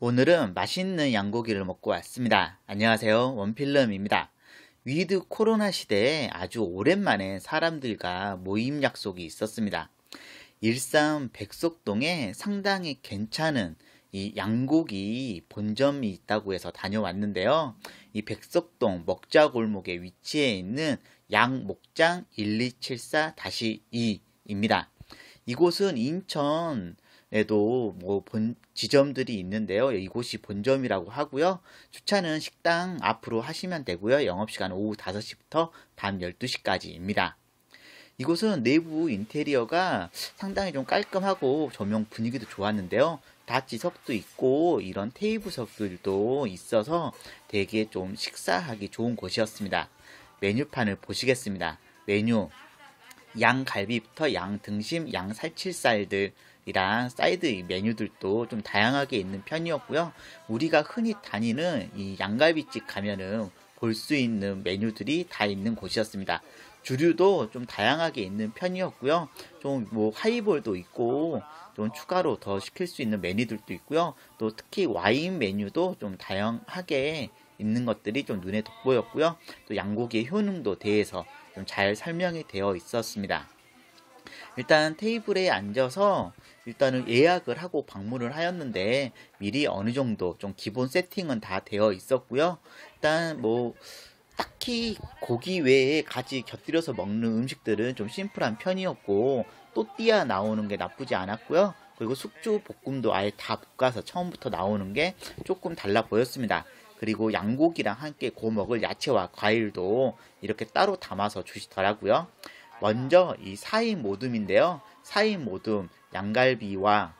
오늘은 맛있는 양고기를 먹고 왔습니다. 안녕하세요. 원필름입니다. with 코로나 시대에 아주 오랜만에 사람들과 모임 약속이 있었습니다. 일산 백석동에 상당히 괜찮은 이 양고기 본점이 있다고 해서 다녀왔는데요. 이 백석동 먹자골목에 위치해 있는 양목장 1274-2입니다. 이곳은 인천 에도 뭐 본 지점들이 있는데요. 이곳이 본점이라고 하고요. 주차는 식당 앞으로 하시면 되고요. 영업시간 오후 5시부터 밤 12시까지입니다. 이곳은 내부 인테리어가 상당히 좀 깔끔하고 조명 분위기도 좋았는데요. 다지석도 있고 이런 테이블석들도 있어서 되게 좀 식사하기 좋은 곳이었습니다. 메뉴판을 보시겠습니다. 메뉴 양갈비부터 양등심, 양 살치살들이랑 사이드 메뉴들도 좀 다양하게 있는 편이었고요. 우리가 흔히 다니는 이 양갈비집 가면은 볼 수 있는 메뉴들이 다 있는 곳이었습니다. 주류도 좀 다양하게 있는 편이었고요. 좀 뭐 하이볼도 있고 좀 추가로 더 시킬 수 있는 메뉴들도 있고요. 또 특히 와인 메뉴도 좀 다양하게 있는 것들이 좀 눈에 돋보였고요. 또 양고기의 효능도 대해서 좀 잘 설명이 되어 있었습니다. 일단 테이블에 앉아서 일단은 예약을 하고 방문을 하였는데 미리 어느 정도 좀 기본 세팅은 다 되어 있었고요. 일단 뭐 딱히 고기 외에 같이 곁들여서 먹는 음식들은 좀 심플한 편이었고 또띠아 나오는 게 나쁘지 않았고요. 그리고 숙주 볶음도 아예 다 볶아서 처음부터 나오는 게 조금 달라 보였습니다. 그리고 양고기랑 함께 고 먹을 야채와 과일도 이렇게 따로 담아서 주시더라고요. 먼저 이 4인 모듬인데요. 4인 모듬 양갈비와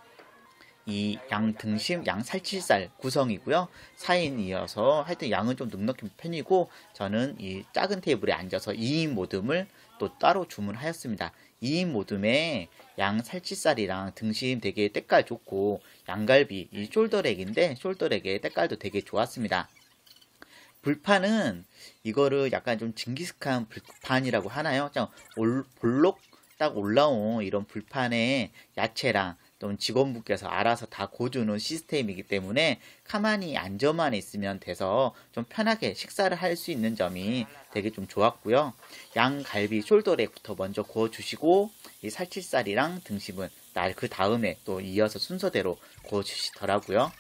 이 양 등심, 양 살치살 구성이고요. 4인이어서 하여튼 양은 좀 넉넉한 편이고 저는 이 작은 테이블에 앉아서 2인 모듬을 또 따로 주문하였습니다. 2인 모듬에 양 살치살이랑 등심 되게 때깔 좋고 양갈비 이 숄더렉인데 숄더렉의 때깔도 되게 좋았습니다. 불판은 이거를 약간 좀 징기스칸 불판이라고 하나요? 올, 볼록 딱 올라온 이런 불판에 야채랑 또 직원분께서 알아서 다 고주는 시스템이기 때문에 가만히 앉아만 있으면 돼서 좀 편하게 식사를 할 수 있는 점이 되게 좀 좋았고요. 양갈비 숄더렉부터 먼저 구워주시고 이 살치살이랑 등심은 날 그 다음에 또 이어서 순서대로 구워주시더라고요.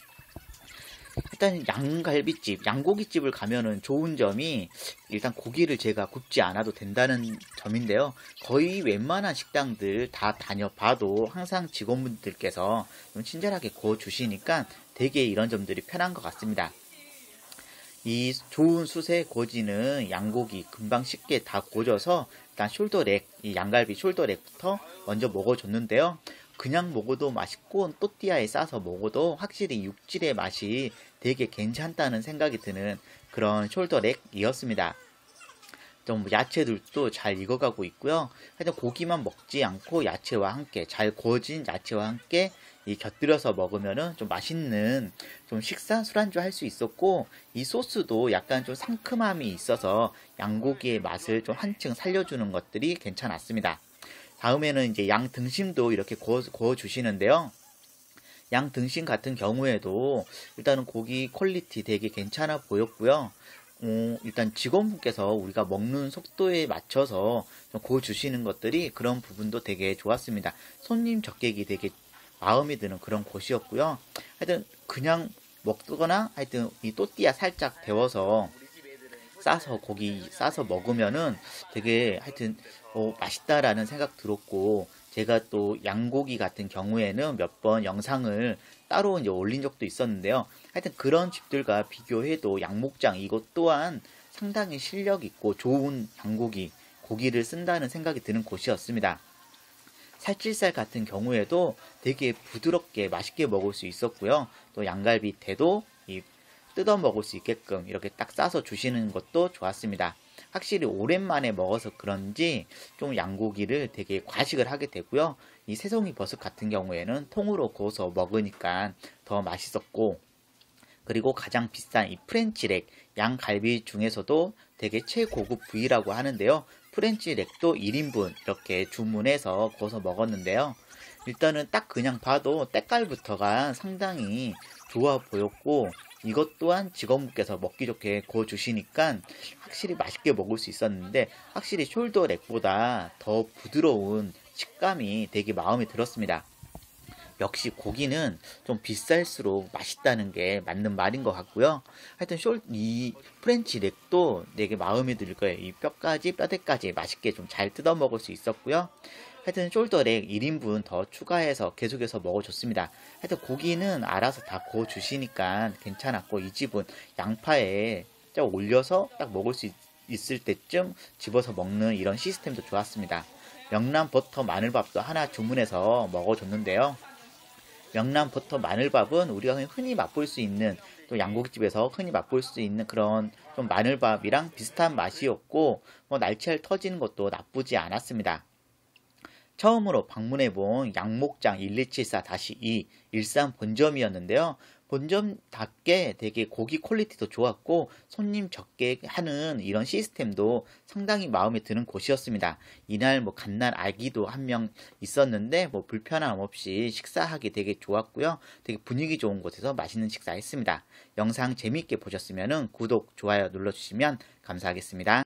일단 양갈비집, 양고기집을 가면은 좋은 점이 일단 고기를 제가 굽지 않아도 된다는 점인데요. 거의 웬만한 식당들 다 다녀봐도 항상 직원분들께서 좀 친절하게 구워 주시니까 되게 이런 점들이 편한 것 같습니다. 이 좋은 숯에 고지는 양고기 금방 쉽게 다 고져서 일단 숄더렉, 이 양갈비 숄더렉부터 먼저 먹어줬는데요. 그냥 먹어도 맛있고 또띠아에 싸서 먹어도 확실히 육질의 맛이 되게 괜찮다는 생각이 드는 그런 숄더렉이었습니다. 좀 야채들도 잘 익어가고 있고요. 하여튼 고기만 먹지 않고 야채와 함께 잘 구워진 야채와 함께 이 곁들여서 먹으면은 좀 맛있는 좀 식사 술안주 할 수 있었고 이 소스도 약간 좀 상큼함이 있어서 양고기의 맛을 좀 한층 살려주는 것들이 괜찮았습니다. 다음에는 이제 양 등심도 이렇게 구워, 구워 주시는데요. 양 등심 같은 경우에도 일단은 고기 quality 되게 괜찮아 보였고요. 어, 일단 직원분께서 우리가 먹는 속도에 맞춰서 좀 구워주시는 것들이 그런 부분도 되게 좋았습니다. 손님 접객이 되게 마음에 드는 그런 곳이었고요. 하여튼 그냥 먹거나 하여튼 이 또띠아 살짝 데워서 싸서 고기 싸서 먹으면은 되게 하여튼 어, 맛있다라는 생각 들었고 제가 또 양고기 같은 경우에는 몇 번 영상을 따로 이제 올린 적도 있었는데요. 하여튼 그런 집들과 비교해도 양목장 이것 또한 상당히 실력 있고 좋은 양고기 고기를 쓴다는 생각이 드는 곳이었습니다. 살찔살 같은 경우에도 되게 부드럽게 맛있게 먹을 수 있었고요. 또 양갈비 대도 뜯어 먹을 수 있게끔 이렇게 딱 싸서 주시는 것도 좋았습니다. 확실히 오랜만에 먹어서 그런지 좀 양고기를 되게 과식을 하게 되고요. 이 새송이 버섯 같은 경우에는 통으로 구워서 먹으니까 더 맛있었고 그리고 가장 비싼 이 French rack 양갈비 중에서도 되게 최고급 부위라고 하는데요. French rack도 1인분 이렇게 주문해서 구워서 먹었는데요. 일단은 딱 그냥 봐도 때깔부터가 상당히 좋아 보였고 이것 또한 직원분께서 먹기 좋게 구워 주시니까 확실히 맛있게 먹을 수 있었는데 확실히 shoulder rack보다 더 부드러운 식감이 되게 마음에 들었습니다. 역시 고기는 좀 비쌀수록 맛있다는 게 맞는 말인 것 같고요. 하여튼 숄, 이 French rack도 되게 마음에 들 거예요. 이 뼈까지, 뼈대까지 맛있게 좀 잘 뜯어 먹을 수 있었고요. 하여튼 shoulder rack 1인분 더 추가해서 계속해서 먹어줬습니다. 하여튼 고기는 알아서 다 구워 주시니까 괜찮았고 이 집은 양파에 쫙 올려서 딱 먹을 수 있, 있을 때쯤 집어서 먹는 이런 시스템도 좋았습니다. 명란 버터 마늘밥도 하나 주문해서 먹어줬는데요. 명란 버터 마늘밥은 우리가 흔히 맛볼 수 있는 또 양고기집에서 흔히 맛볼 수 있는 그런 좀 마늘밥이랑 비슷한 맛이었고 뭐 날치알 터지는 것도 나쁘지 않았습니다. 처음으로 방문해 본 양목장 1274-2 일산 본점이었는데요. 본점답게 되게 고기 quality도 좋았고 손님 접객하는 이런 시스템도 상당히 마음에 드는 곳이었습니다. 이날 뭐 갓난 아기도 한 명 있었는데 뭐 불편함 없이 식사하기 되게 좋았고요. 되게 분위기 좋은 곳에서 맛있는 식사했습니다. 영상 재밌게 보셨으면 구독, 좋아요 눌러주시면 감사하겠습니다.